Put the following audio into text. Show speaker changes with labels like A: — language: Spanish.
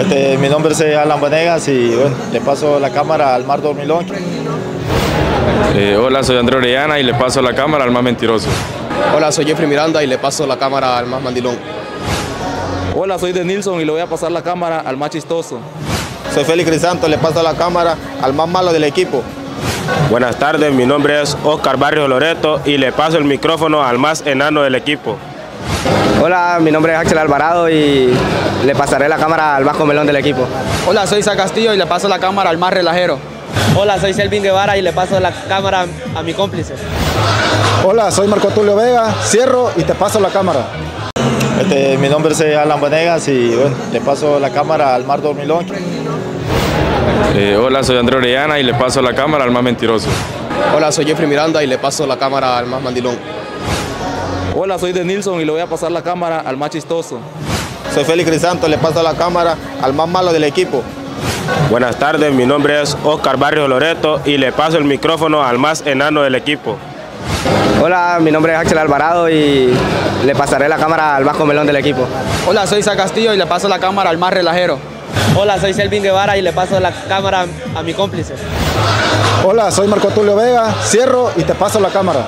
A: Este, mi nombre es Alan Vanegas y bueno, le paso la cámara al Mar Dormilón.
B: Eh, hola, soy André Orellana y le paso la cámara al más mentiroso.
C: Hola, soy Jeffrey Miranda y le paso la cámara al más mandilón.
D: Hola, soy De Nilsson y le voy a pasar la cámara al más chistoso.
E: Soy Félix Crisanto, le paso la cámara al más malo del equipo.
F: Buenas tardes, mi nombre es Oscar Barrios Loreto y le paso el micrófono al más enano del equipo.
G: Hola, mi nombre es Axel Alvarado y le pasaré la cámara al más comelón del equipo.
H: Hola, soy Sa Castillo y le paso la cámara al más relajero.
I: Hola, soy Selvin Guevara y le paso la cámara a mi cómplice.
J: Hola, soy Marco Tulio Vega, cierro y te paso la cámara.
A: Este, mi nombre es Alan Vanegas y bueno, le paso la cámara al Mar Dormilón.
B: Eh, hola, soy André Orellana y le paso la cámara al más mentiroso.
C: Hola, soy Jeffrey Miranda y le paso la cámara al más mandilón.
D: Hola, soy De Nilsson y le voy a pasar la cámara al más chistoso.
E: Soy Félix Crisanto, le paso la cámara al más malo del equipo.
F: Buenas tardes, mi nombre es Oscar Barrios Loreto y le paso el micrófono al más enano del equipo.
G: Hola, mi nombre es Axel Alvarado y le pasaré la cámara al más comelón del equipo.
H: Hola, soy Sa Castillo y le paso la cámara al más relajero.
I: Hola, soy Selvin Guevara y le paso la cámara a mi cómplice.
J: Hola, soy Marco Tulio Vega, cierro y te paso la cámara.